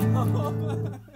Não.